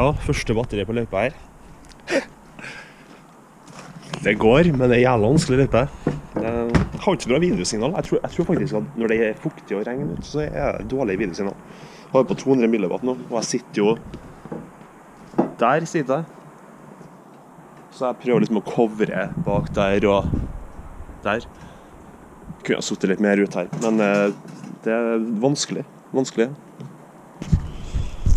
Ja, første batteri på løypa her. Det går, men det er jævla vanskelig løype. Jeg har ikke så bra videosignal. Jeg tror, jeg tror faktisk at når det er fuktig og regn ute, så er det dårlig videosignal. Jeg har på 200 milliwatt nå, og jeg sitter jo Der sitter jeg. Så jeg prøver liksom å covre bak der og der. Kunne ha sittet litt mer ut her, men eh, det er vanskelig. Vanskelig.